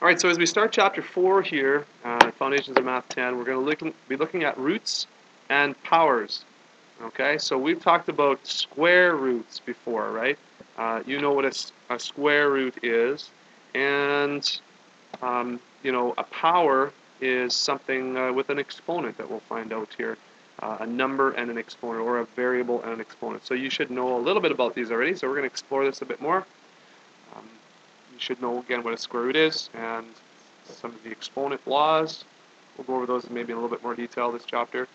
All right, so as we start chapter 4 here, uh, Foundations of Math 10, we're going to look, be looking at roots and powers. Okay, so we've talked about square roots before, right? Uh, you know what a, a, square root is, and um, you know a power is something uh, with an exponent that we'll find out here, uh, a number and an exponent, or a variable and an exponent. So you should know a little bit about these already. So we're going to explore this a bit more. You should know again what a square root is and some of the exponent laws. We'll go over those in maybe a little bit more detail this chapter.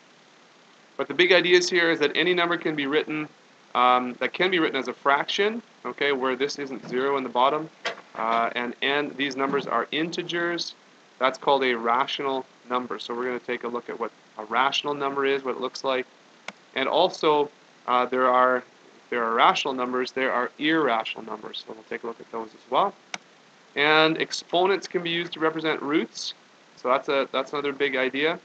But the big ideas here is that any number can be written um, that can be written as a fraction, okay, where this isn't zero in the bottom, uh, and and these numbers are integers. That's called a rational number. So we're going to take a look at what a rational number is, what it looks like, and also uh, there are there are rational numbers, there are irrational numbers. So we'll take a look at those as well. And exponents can be used to represent roots. So that's a that's another big idea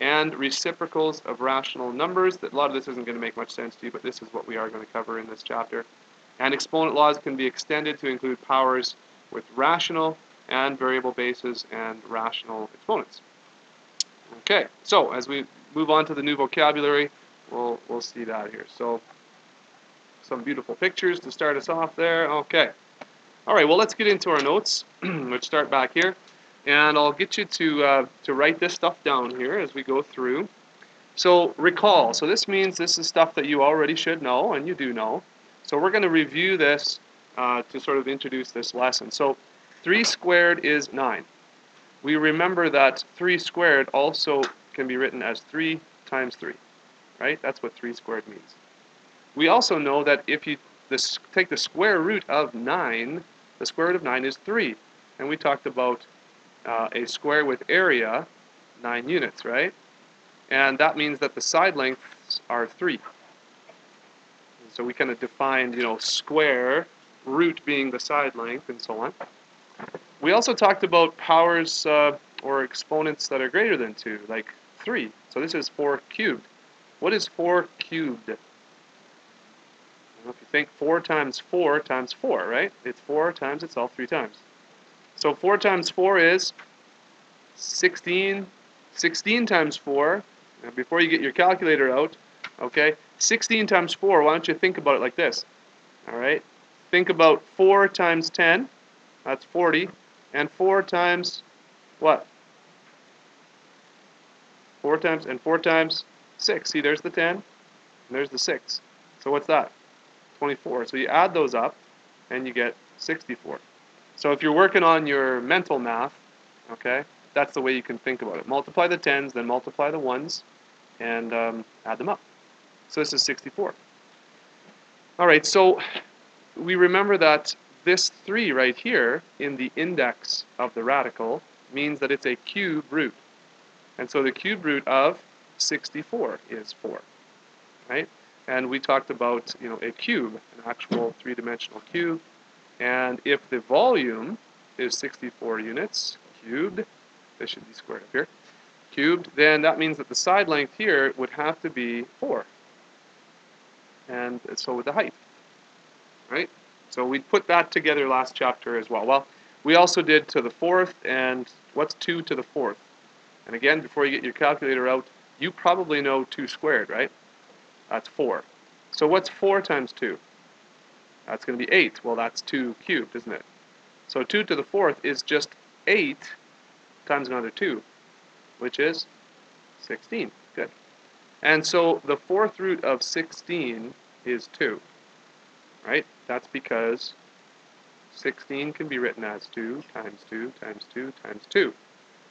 and reciprocals of rational numbers. A lot of this isn't going to make much sense to you, but this is what we are going to cover in this chapter. And exponent laws can be extended to include powers with rational and variable bases and rational exponents. Okay, so as we move on to the new vocabulary, we'll, we'll see that here. So some beautiful pictures to start us off there. Okay. All right, well, let's get into our notes, let's start back here. And I'll get you to, uh, to write this stuff down here as we go through. So recall. So this means this is stuff that you already should know, and you do know. So we're going to review this uh, to sort of introduce this lesson. So 3 squared is 9. We remember that 3 squared also can be written as 3 times 3. Right? That's what 3 squared means. We also know that if you take the square root of 9, the square root of 9 is 3. And we talked about uh, a square with area, 9 units, right? And that means that the side lengths are 3. so we kind of defined, you know, square, root being the side length, and so on. We also talked about powers uh, or exponents that are greater than 2, like 3. So this is 4 cubed. What is 4 cubed? Well, if you think 4 times 4 times 4, right? It's 4 times itself 3 times. So 4 times 4 is 16. 16 times 4, and before you get your calculator out, okay, 16 times 4, why don't you think about it like this? All right, think about 4 times 10, that's 40, and 4 times what? 4 times, and 4 times 6. See, there's the 10, and there's the 6. So what's that? 24. So you add those up, and you get 64. So if you're working on your mental math, okay, that's the way you can think about it. Multiply the tens, then multiply the ones, and um, add them up. So this is 64. All right, so we remember that this 3 right here in the index of the radical means that it's a cube root. And so the cube root of 64 is 4, right? And we talked about, you know, a cube, an actual three-dimensional cube, and if the volume is 64 units cubed, this should be squared up here, cubed, then that means that the side length here would have to be 4. And so would the height, right? So we put that together last chapter as well. Well, we also did to the fourth, and what's 2 to the fourth? And again, before you get your calculator out, you probably know 2 squared, right? That's 4. So what's 4 times 2? That's going to be 8. Well, that's 2 cubed, isn't it? So 2 to the fourth is just 8 times another 2, which is 16. Good. And so the fourth root of 16 is 2, right? That's because 16 can be written as 2 times 2 times 2 times 2.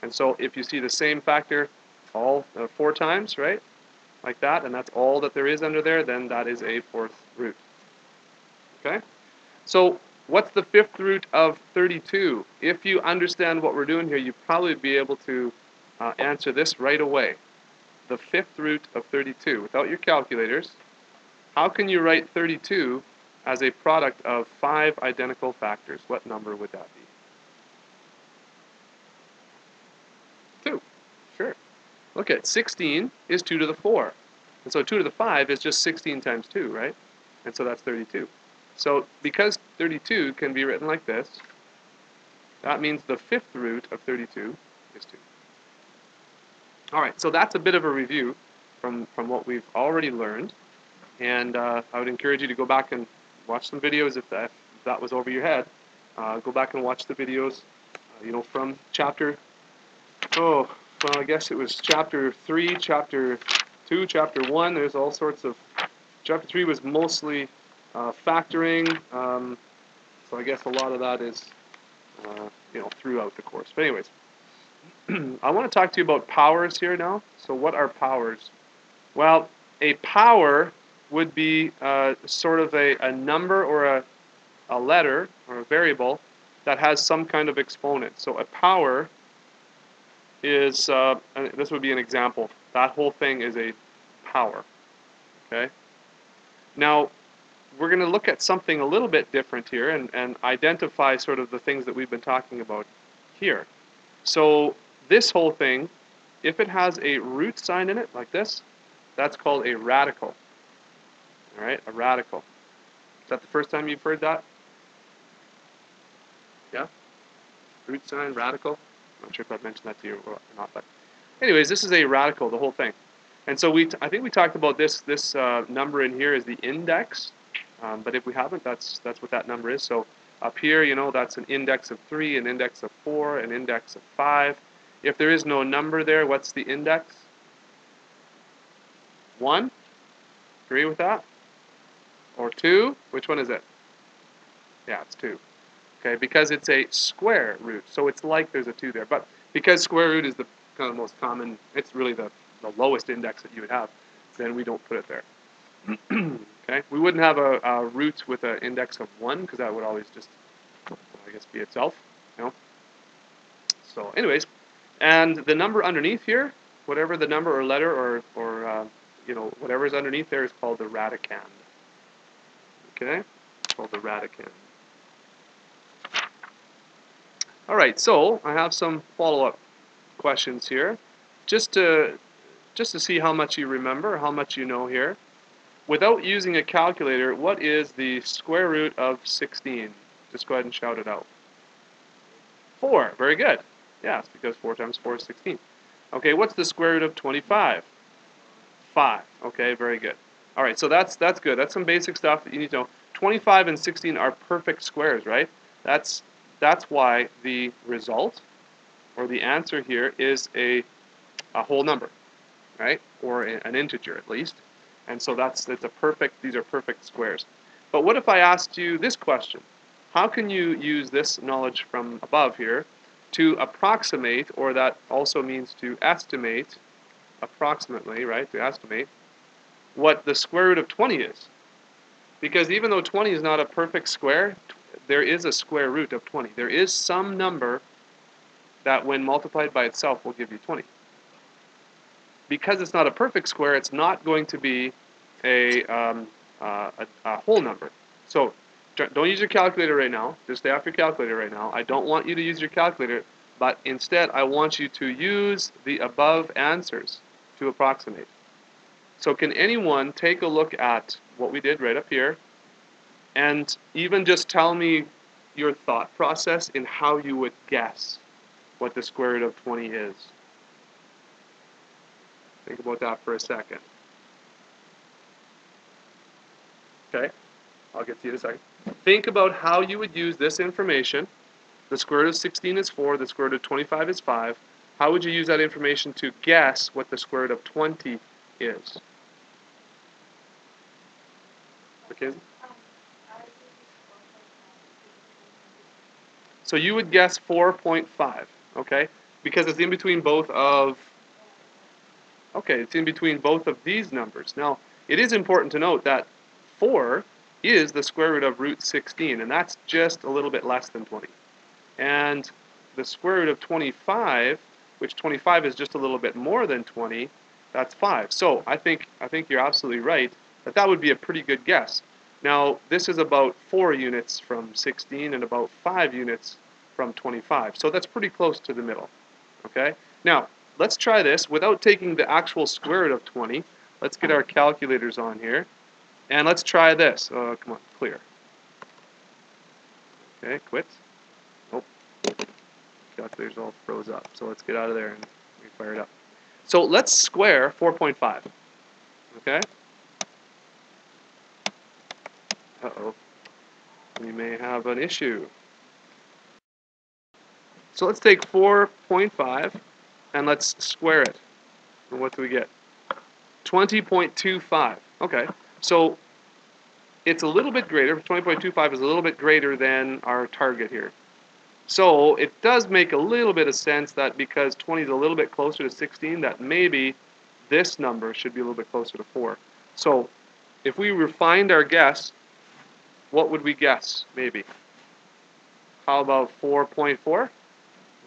And so if you see the same factor all uh, four times, right, like that, and that's all that there is under there, then that is a fourth root. Okay? So what's the fifth root of 32? If you understand what we're doing here, you probably be able to uh, answer this right away. The fifth root of 32. Without your calculators, how can you write 32 as a product of five identical factors? What number would that be? 2. Sure. Look at 16 is 2 to the 4. And so 2 to the 5 is just 16 times 2, right? And so that's 32. So because 32 can be written like this, That means the fifth root of 32 is 2. All right, so that's a bit of a review from, from what we've already learned. And uh, I would encourage you to go back and watch some videos if that, if that was over your head. Uh, go back and watch the videos, uh, you know, from chapter, oh, well, I guess it was chapter 3, chapter 2, chapter 1. There's all sorts of, chapter 3 was mostly uh, factoring. Um, so I guess a lot of that is, uh, you know, throughout the course. But anyways, I want to talk to you about powers here now. So what are powers? Well, a power would be uh, sort of a, a number or a, a letter or a variable that has some kind of exponent. So a power is, uh, this would be an example. That whole thing is a power. Okay. Now, we're going to look at something a little bit different here and, and identify sort of the things that we've been talking about here. So this whole thing, if it has a root sign in it, like this, that's called a radical. All right, a radical. Is that the first time you've heard that? Yeah? Root sign, radical. Not sure if I've mentioned that to you or not, but anyways, this is a radical, the whole thing. And so we, I think we talked about this. This uh, number in here is the index, um, but if we haven't, that's that's what that number is. So up here, you know, that's an index of three, an index of four, an index of five. If there is no number there, what's the index? One. Agree with that? Or two? Which one is it? Yeah, it's two. Okay, because it's a square root, so it's like there's a two there. But because square root is the kind of most common, it's really the, the lowest index that you would have, then we don't put it there. okay, we wouldn't have a, a root with an index of one because that would always just, I guess, be itself. You know. So, anyways, and the number underneath here, whatever the number or letter or or uh, you know whatever is underneath there is called the radicand. Okay, it's called the radicand. All right, so I have some follow-up questions here, just to just to see how much you remember, how much you know here. Without using a calculator, what is the square root of 16? Just go ahead and shout it out. 4. Very good. Yes, because 4 times 4 is 16. Okay, what's the square root of 25? 5. Okay, very good. All right, so that's that's good. That's some basic stuff that you need to know. 25 and 16 are perfect squares, right? That's that's why the result or the answer here is a a whole number, right? Or a, an integer at least. And so that's that's a perfect these are perfect squares. But what if I asked you this question? How can you use this knowledge from above here to approximate or that also means to estimate approximately, right? To estimate what the square root of 20 is. Because even though 20 is not a perfect square, there is a square root of 20. There is some number that when multiplied by itself will give you 20. Because it's not a perfect square, it's not going to be a, um, uh, a, a whole number. So don't use your calculator right now. Just stay off your calculator right now. I don't want you to use your calculator, but instead I want you to use the above answers to approximate. So can anyone take a look at what we did right up here and even just tell me your thought process in how you would guess what the square root of 20 is? Think about that for a second. Okay, I'll get to you in a second. Think about how you would use this information. The square root of 16 is 4, the square root of 25 is 5. How would you use that information to guess what the square root of 20 is? Mackenzie? So you would guess 4.5, okay? Because it's in between both of, okay, it's in between both of these numbers. Now, it is important to note that 4 is the square root of root 16, and that's just a little bit less than 20. And the square root of 25, which 25 is just a little bit more than 20, that's 5. So I think, I think you're absolutely right that that would be a pretty good guess. Now, this is about 4 units from 16 and about 5 units from 25. So that's pretty close to the middle. Okay? Now, let's try this without taking the actual square root of 20. Let's get our calculators on here. And let's try this. Oh, come on, clear. Okay, quit. Oh. calculator's all froze up. So let's get out of there and refire it up. So let's square 4.5. Okay? Uh-oh. We may have an issue. So let's take 4.5 and let's square it. And what do we get? 20.25. Okay, so it's a little bit greater. 20.25 is a little bit greater than our target here. So it does make a little bit of sense that because 20 is a little bit closer to 16, that maybe this number should be a little bit closer to 4. So if we refined our guess, what would we guess, maybe? How about 4.4?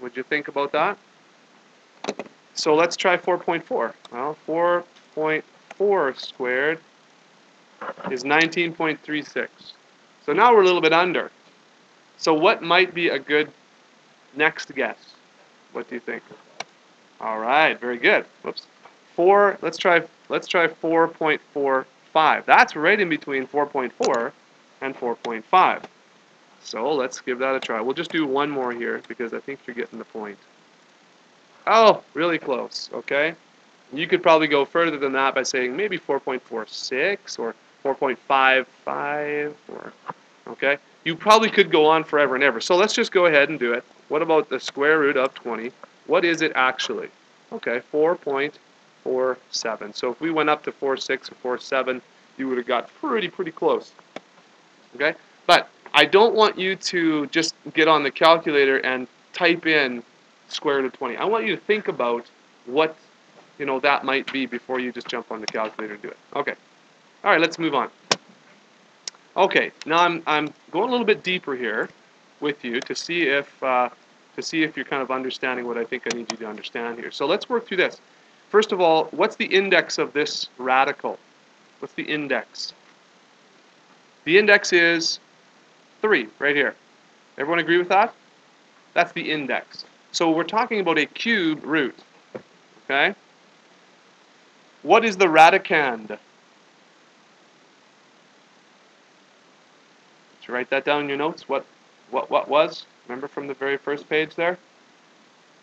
Would you think about that? So let's try 4.4. Well, 4.4 squared is 19.36. So now we're a little bit under. So what might be a good next guess? What do you think? All right, very good. Whoops. Four. Let's try. Let's try 4.45. That's right in between 4.4 and 4.5. So let's give that a try. We'll just do one more here because I think you're getting the point. Oh, really close, okay? You could probably go further than that by saying maybe 4.46 or 4.55 or, okay? You probably could go on forever and ever. So let's just go ahead and do it. What about the square root of 20? What is it actually? Okay, 4.47. So if we went up to 4.6 or 4.7, you would have got pretty, pretty close. Okay? But I don't want you to just get on the calculator and type in square root of 20. I want you to think about what you know that might be before you just jump on the calculator and do it. Okay. All right, let's move on. Okay, now I'm I'm going a little bit deeper here with you to see if uh, to see if you're kind of understanding what I think I need you to understand here. So let's work through this. First of all, what's the index of this radical? What's the index? The index is 3, right here. Everyone agree with that? That's the index. So we're talking about a cube root. Okay? What is the radicand? Did you write that down in your notes? What, what, what was? Remember from the very first page there?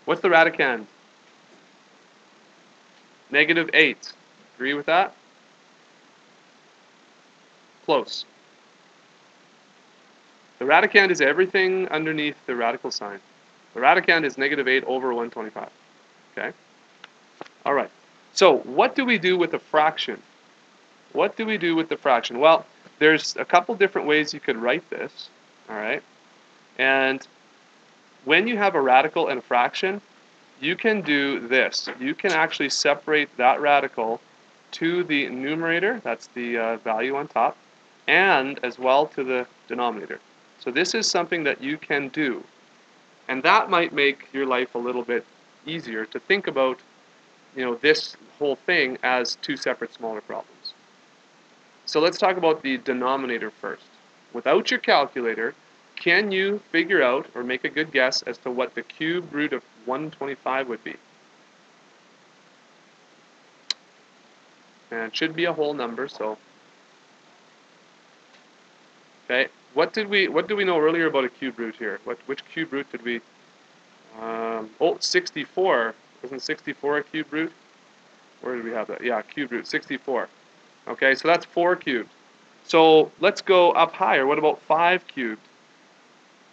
What's the radicand? Negative 8. Agree with that? Close. The radicand is everything underneath the radical sign. The radicand is negative 8 over 125. Okay? All right. So what do we do with a fraction? What do we do with the fraction? Well, there's a couple different ways you could write this. All right? And when you have a radical and a fraction, you can do this. You can actually separate that radical to the numerator, that's the uh, value on top, and as well to the denominator. So this is something that you can do. And that might make your life a little bit easier to think about, you know, this whole thing as two separate smaller problems. So let's talk about the denominator first. Without your calculator, can you figure out or make a good guess as to what the cube root of 125 would be? And it should be a whole number, so Okay, what did we what do we know earlier about a cube root here? What which cube root did we? Um, oh, 64. Wasn't 64 a cube root? Where did we have that? Yeah, cube root 64. Okay, so that's four cubed. So let's go up higher. What about five cubed?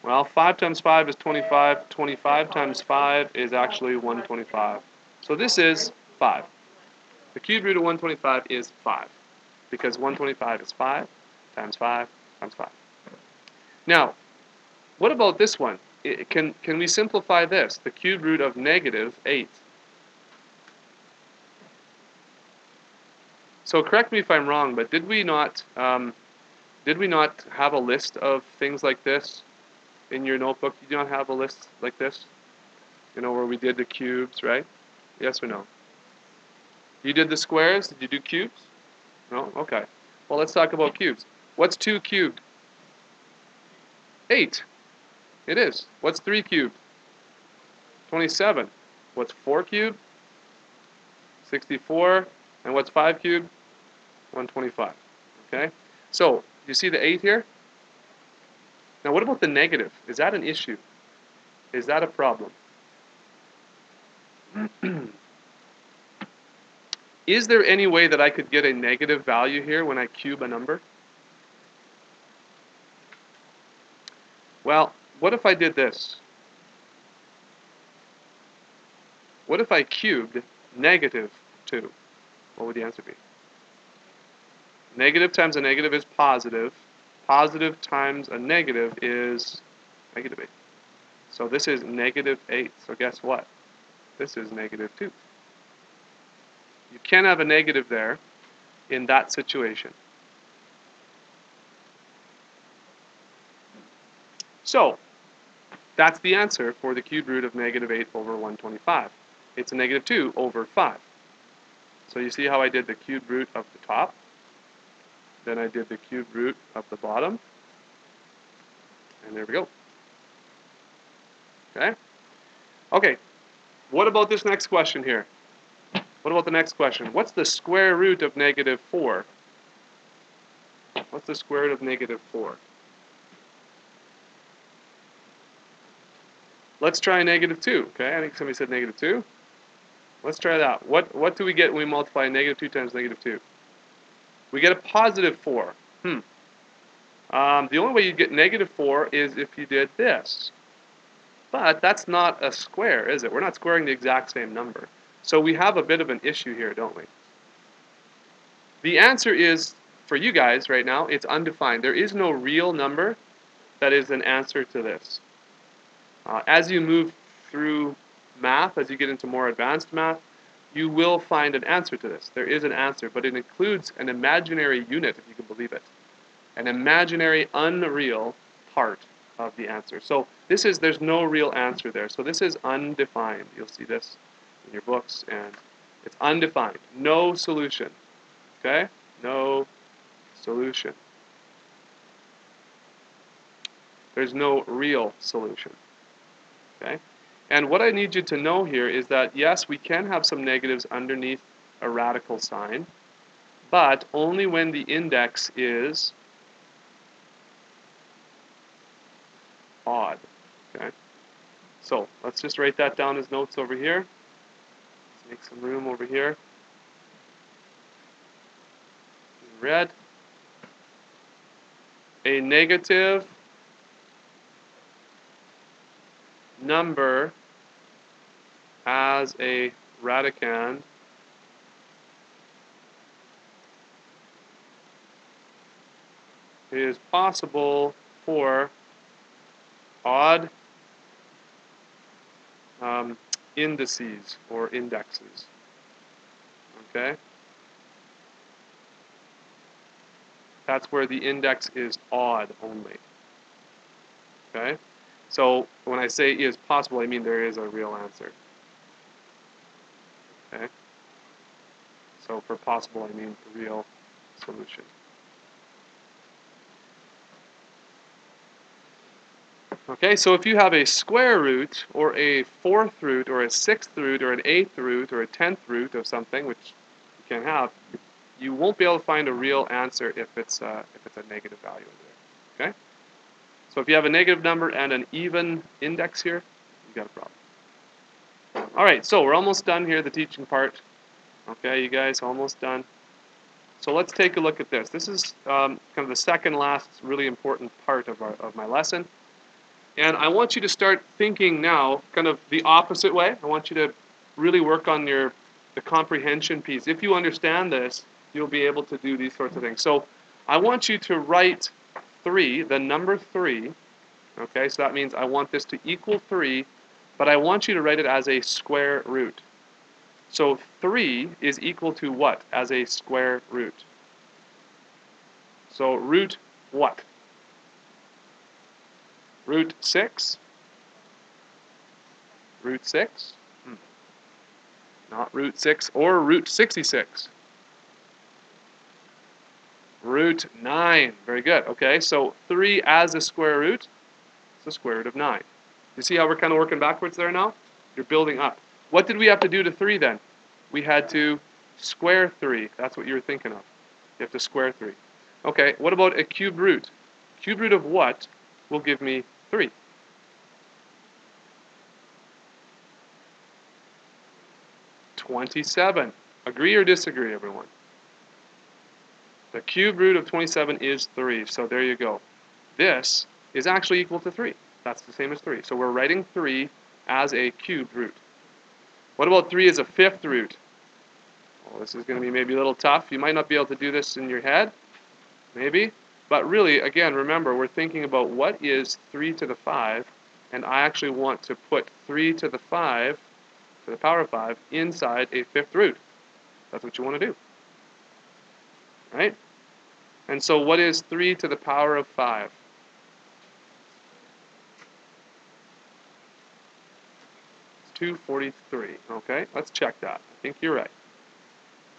Well, 5 times 5 is 25. 25 times 5 is actually 125. So this is 5. The cube root of 125 is 5. Because 125 is 5 times 5 times 5. Now, what about this one? It, can, can we simplify this? The cube root of negative 8. So correct me if I'm wrong, but did we not um, did we not have a list of things like this in your notebook? You do not have a list like this? You know, where we did the cubes, right? Yes or no? You did the squares? Did you do cubes? No? Okay. Well, let's talk about cubes. What's 2 cubed? 8. It is. What's 3 cubed? 27. What's 4 cubed? 64. And what's 5 cubed? 125. Okay? So, you see the 8 here? Now, what about the negative? Is that an issue? Is that a problem? Is there any way that I could get a negative value here when I cube a number? Well, what if I did this? What if I cubed negative 2? What would the answer be? Negative times a negative is positive. Positive times a negative is negative 8. So this is negative 8. So guess what? This is negative 2. You can't have a negative there in that situation. So, that's the answer for the cube root of negative 8 over 125. It's a negative 2 over 5. So you see how I did the cube root of the top, then I did the cube root of the bottom, and there we go. Okay? Okay, what about this next question here? What about the next question? What's the square root of negative 4? What's the square root of negative 4? Let's try negative 2. Okay, I think somebody said negative 2. Let's try that. What, what do we get when we multiply negative 2 times negative 2? We get a positive 4. Hmm. Um, the only way you'd get negative 4 is if you did this. But that's not a square, is it? We're not squaring the exact same number. So we have a bit of an issue here, don't we? The answer is, for you guys right now, it's undefined. There is no real number that is an answer to this. Uh, as you move through math, as you get into more advanced math, you will find an answer to this. There is an answer, but it includes an imaginary unit, if you can believe it. An imaginary, unreal part of the answer. So this is, there's no real answer there. So this is undefined. You'll see this in your books, and it's undefined. No solution. Okay? No solution. There's no real solution. Okay? And what I need you to know here is that, yes, we can have some negatives underneath a radical sign, but only when the index is odd. Okay? So let's just write that down as notes over here. Let's Make some room over here. In Red. A negative number has a radicand is possible for odd um, indices or indexes. Okay? That's where the index is odd only. Okay? So when I say is possible, I mean there is a real answer. Okay? So for possible, I mean real solution. Okay, so if you have a square root, or a fourth root, or a sixth root, or an eighth root, or a tenth root of something, which you can have, you won't be able to find a real answer if it's, uh, if it's a negative value in there. Okay? So if you have a negative number and an even index here, you've got a problem. All right, so we're almost done here, the teaching part. Okay, you guys, almost done. So let's take a look at this. This is um, kind of the second last really important part of, our, of my lesson. And I want you to start thinking now kind of the opposite way. I want you to really work on your the comprehension piece. If you understand this, you'll be able to do these sorts of things. So I want you to write 3, the number 3. Okay, so that means I want this to equal 3, but I want you to write it as a square root. So 3 is equal to what as a square root? So root what? Root 6? Root 6? Hmm. Not root 6 or root 66. Root 9. Very good. Okay, so 3 as a square root is the square root of 9. You see how we're kind of working backwards there now? You're building up. What did we have to do to 3 then? We had to square 3. That's what you were thinking of. You have to square 3. Okay, what about a cube root? Cube root of what will give me 3. 27. Agree or disagree, everyone? The cube root of 27 is 3, so there you go. This is actually equal to 3. That's the same as 3. So we're writing 3 as a cubed root. What about 3 as a fifth root? Well, this is going to be maybe a little tough. You might not be able to do this in your head, maybe. But really, again, remember, we're thinking about what is 3 to the 5, and I actually want to put 3 to the 5, to the power of 5, inside a fifth root. That's what you want to do. Right? And so what is 3 to the power of 5? It's 243. Okay, let's check that. I think you're right.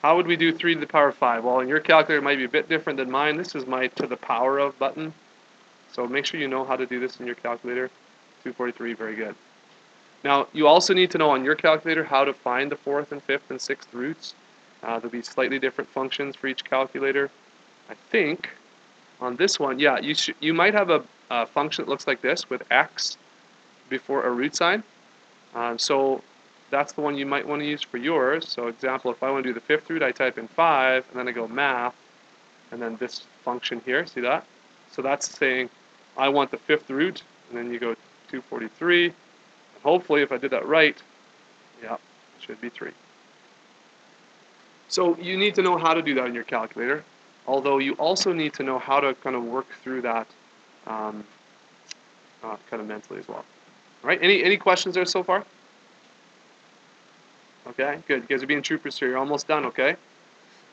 How would we do 3 to the power of 5? Well, in your calculator it might be a bit different than mine. This is my to the power of button. So make sure you know how to do this in your calculator. 243, very good. Now, you also need to know on your calculator how to find the fourth and fifth and sixth roots. Uh, there'll be slightly different functions for each calculator. I think on this one, yeah, you, you might have a, a, function that looks like this with x before a root sign. Um, so that's the one you might want to use for yours. So example, if I want to do the fifth root, I type in 5, and then I go math, and then this function here, see that? So that's saying I want the fifth root, and then you go 243. And hopefully, if I did that right, yeah, it should be 3. So you need to know how to do that in your calculator, although you also need to know how to kind of work through that um, uh, kind of mentally as well. All right, any, any questions there so far? Okay, good. You guys are being troopers here. You're almost done, okay?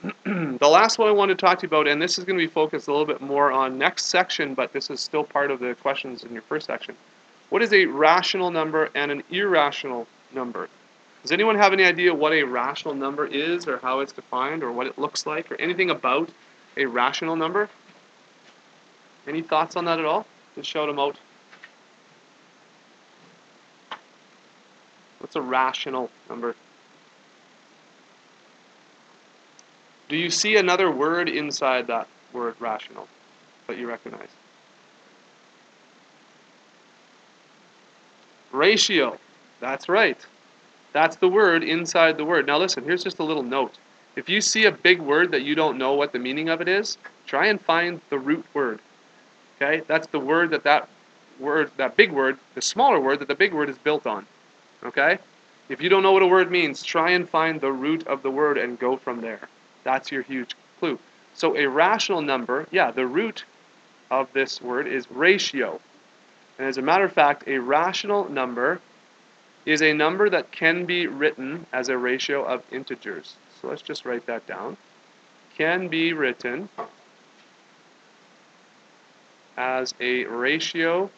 the last one I want to talk to you about, and this is going to be focused a little bit more on next section, but this is still part of the questions in your first section. What is a rational number and an irrational number? Does anyone have any idea what a rational number is or how it's defined or what it looks like or anything about a rational number? Any thoughts on that at all? Just shout them out. What's a rational number? Do you see another word inside that word rational that you recognize? Ratio. That's right. That's the word inside the word. Now listen, here's just a little note. If you see a big word that you don't know what the meaning of it is, try and find the root word. Okay? That's the word that that word, that big word, the smaller word that the big word is built on. Okay? If you don't know what a word means, try and find the root of the word and go from there. That's your huge clue. So a rational number, yeah, the root of this word is ratio. And as a matter of fact, a rational number is a number that can be written as a ratio of integers. So let's just write that down. Can be written as a ratio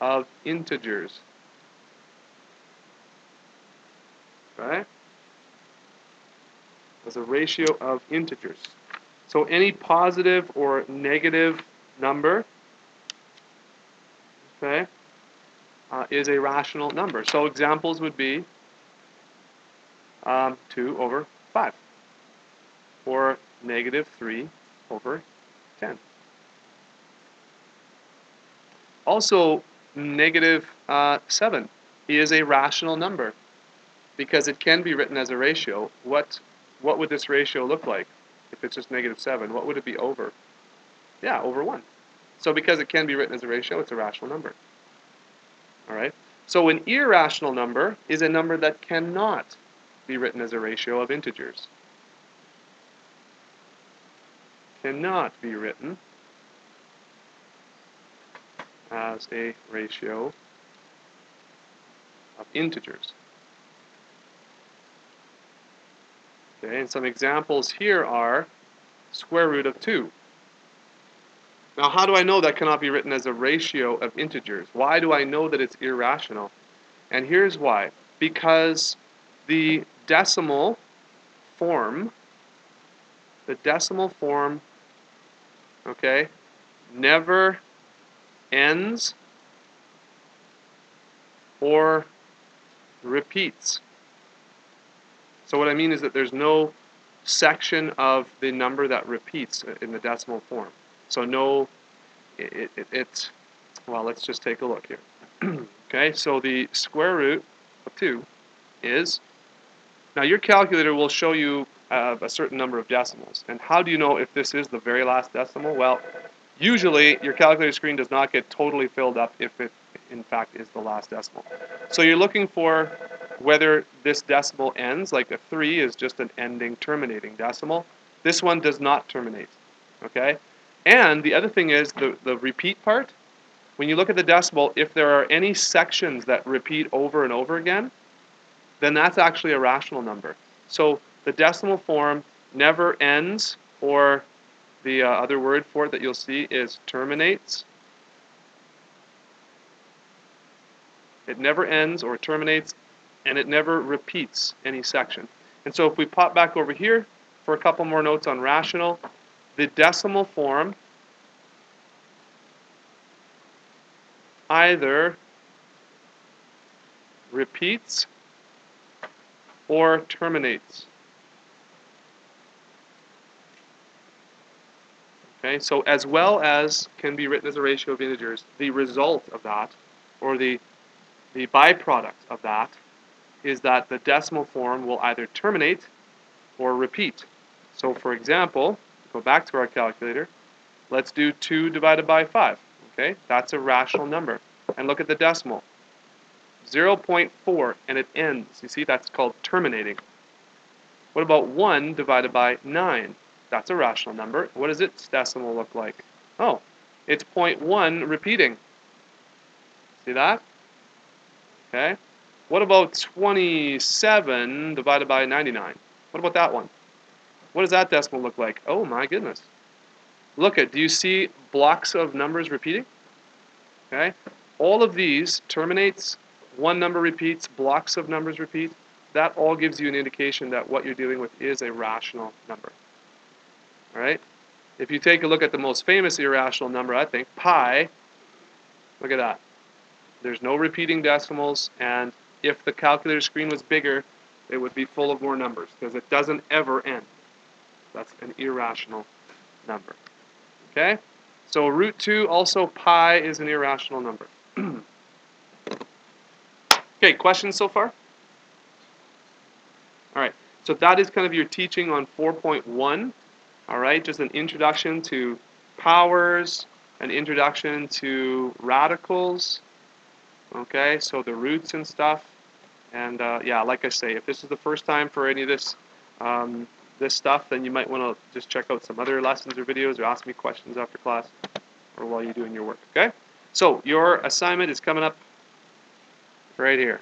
of integers. Right? as a ratio of integers. So any positive or negative number okay, uh, is a rational number. So examples would be um, 2 over 5 or negative 3 over 10. Also, negative, uh, 7 is a rational number because it can be written as a ratio. What what would this ratio look like if it's just negative 7? What would it be over? Yeah, over 1. So because it can be written as a ratio, it's a rational number. All right? So an irrational number is a number that cannot be written as a ratio of integers. Cannot be written as a ratio of integers. Okay, and some examples here are square root of 2. Now, how do I know that cannot be written as a ratio of integers? Why do I know that it's irrational? And here's why. Because the decimal form, the decimal form, okay, never ends or repeats. So what I mean is that there's no section of the number that repeats in the decimal form. So no, it, it, it well, let's just take a look here. okay, so the square root of 2 is, now your calculator will show you uh, a certain number of decimals. And how do you know if this is the very last decimal? Well, usually your calculator screen does not get totally filled up if it in fact is the last decimal. So you're looking for whether this decimal ends, like a 3 is just an ending terminating decimal. This one does not terminate, okay? And the other thing is the, the repeat part. When you look at the decimal, if there are any sections that repeat over and over again, then that's actually a rational number. So the decimal form never ends, or the uh, other word for it that you'll see is terminates. It never ends or terminates, and it never repeats any section. And so if we pop back over here for a couple more notes on rational, the decimal form either repeats or terminates. Okay, so as well as can be written as a ratio of integers, the result of that, or the, the byproduct of that, is that the decimal form will either terminate or repeat. So for example, go back to our calculator, let's do 2 divided by 5. Okay, that's a rational number. And look at the decimal. 0.4 and it ends. You see, that's called terminating. What about 1 divided by 9? That's a rational number. What does its decimal look like? Oh, it's 0.1 repeating. See that? Okay. What about 27 divided by 99? What about that one? What does that decimal look like? Oh my goodness. Look at, do you see blocks of numbers repeating? Okay. All of these terminates, one number repeats, blocks of numbers repeat. That all gives you an indication that what you're dealing with is a rational number. All right? If you take a look at the most famous irrational number, I think, pi, look at that. There's no repeating decimals, and if the calculator screen was bigger, it would be full of more numbers because it doesn't ever end. That's an irrational number. Okay? So root 2, also pi is an irrational number. okay, questions so far? All right, so that is kind of your teaching on 4.1. All right, just an introduction to powers, an introduction to radicals. Okay, so the roots and stuff. And uh, yeah, like I say, if this is the first time for any of this um, this stuff, then you might want to just check out some other lessons or videos or ask me questions after class or while you're doing your work. Okay? So your assignment is coming up right here.